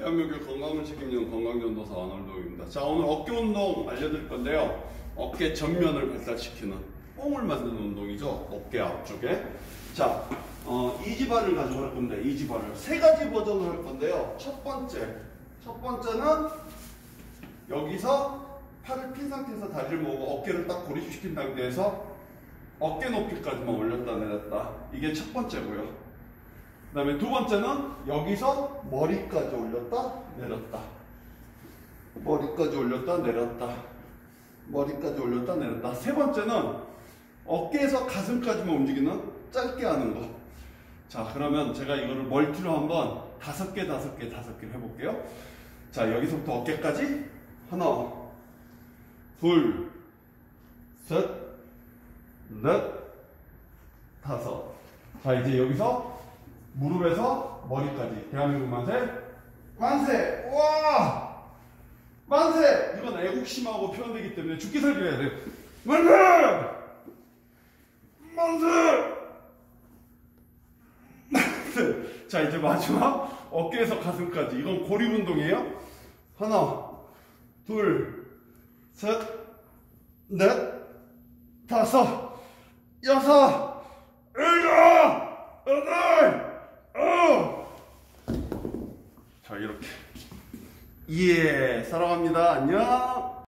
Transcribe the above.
대한민국 건강을 책임지는 건강전도사 안월동입니다. 자 오늘 어깨 운동 알려드릴 건데요. 어깨 전면을 발달시키는 뽕을 만드는 운동이죠. 어깨 앞쪽에. 자 어, 이지발을 가지고 할 겁니다. 이지발을 세 가지 버전을 할 건데요. 첫 번째, 첫 번째는 여기서 팔을 핀 상태에서 다리를 모으고 어깨를 딱 고립시킨 상태에서 어깨 높이까지만 올렸다 내렸다. 이게 첫 번째고요. 그 다음에 두 번째는 여기서 머리까지 올렸다 내렸다. 머리까지 올렸다 내렸다. 머리까지 올렸다 내렸다. 세 번째는 어깨에서 가슴까지만 움직이는 짧게 하는 거. 자, 그러면 제가 이거를 멀티로 한번 다섯 개, 다섯 개, 다섯 개를 해볼게요. 자, 여기서부터 어깨까지 하나, 둘, 셋, 넷, 다섯. 자, 이제 여기서 무릎에서 머리까지. 대한민국 만세. 만세! 와! 만세! 이건 애국심하고 표현되기 때문에 죽기 살기 해야 돼요. 만세! 만세! 자, 이제 마지막 어깨에서 가슴까지. 이건 고립 운동이에요. 하나, 둘, 셋, 넷, 다섯, 여섯, 일곱, 여덟, 아홉. 자, 이렇게. 예, 사랑합니다. 안녕.